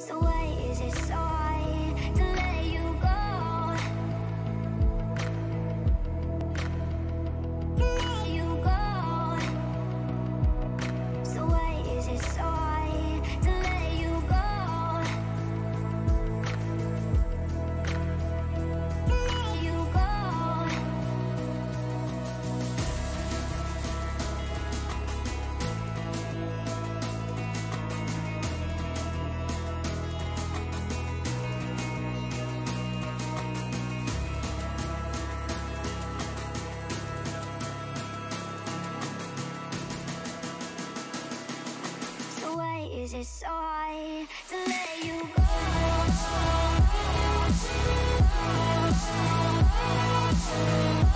So why is it so? Is it so hard to let you go. oh, oh, oh,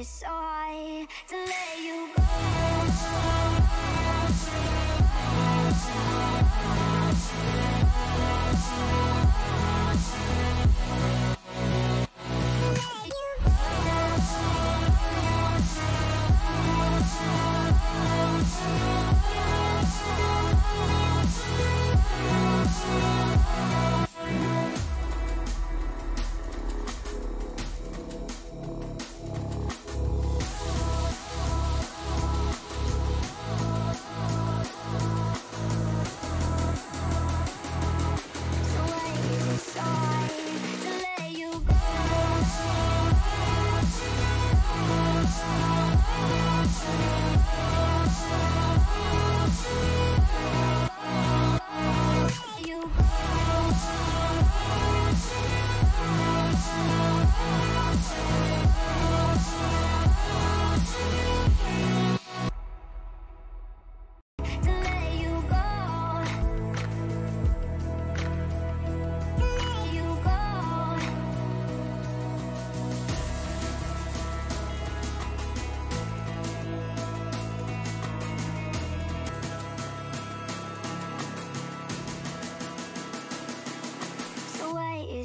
this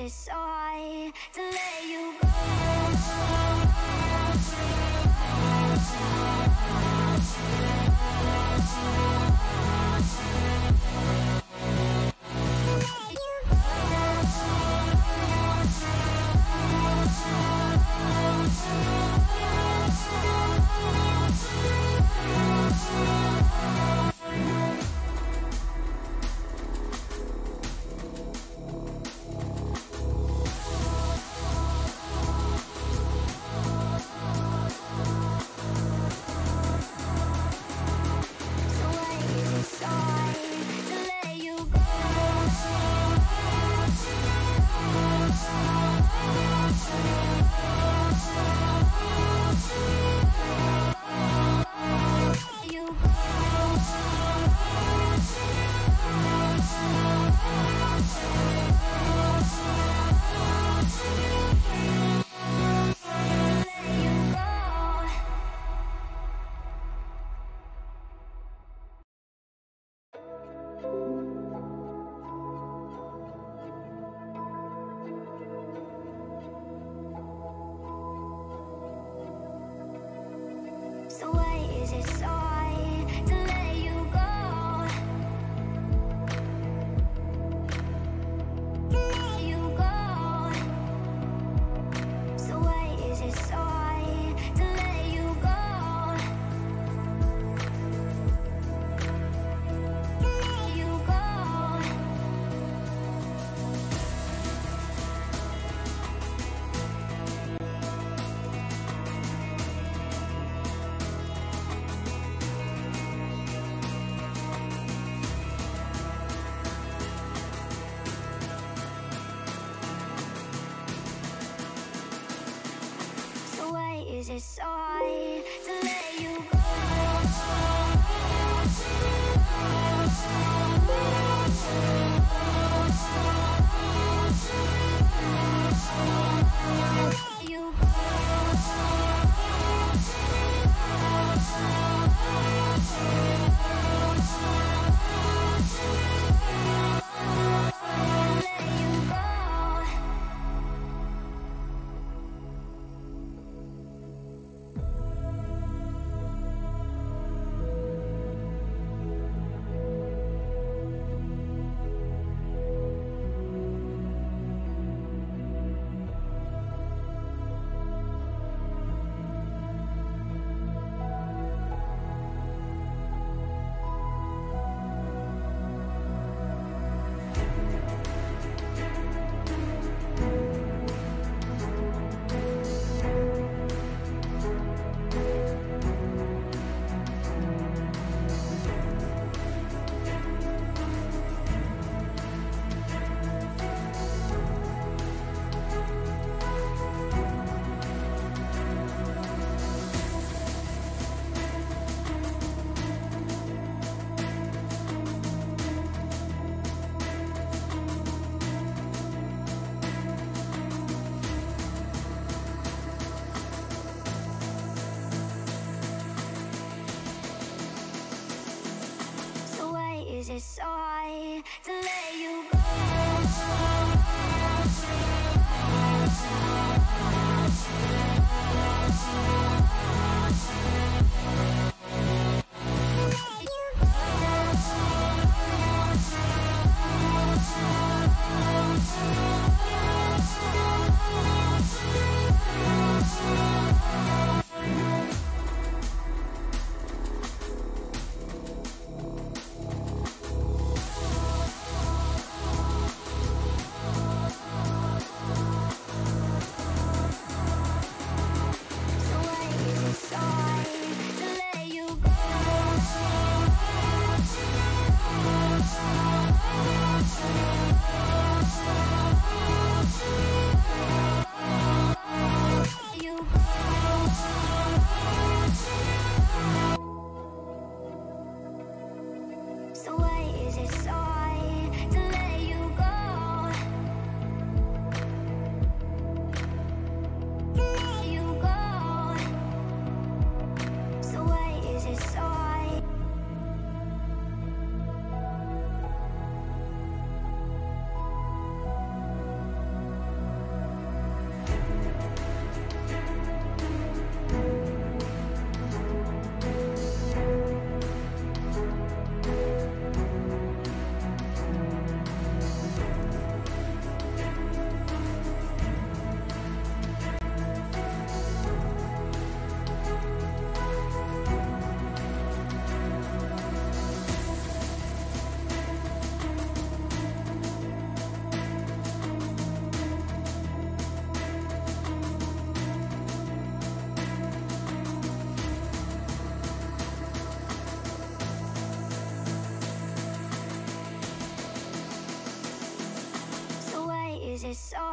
Is so so to let you go? Is it so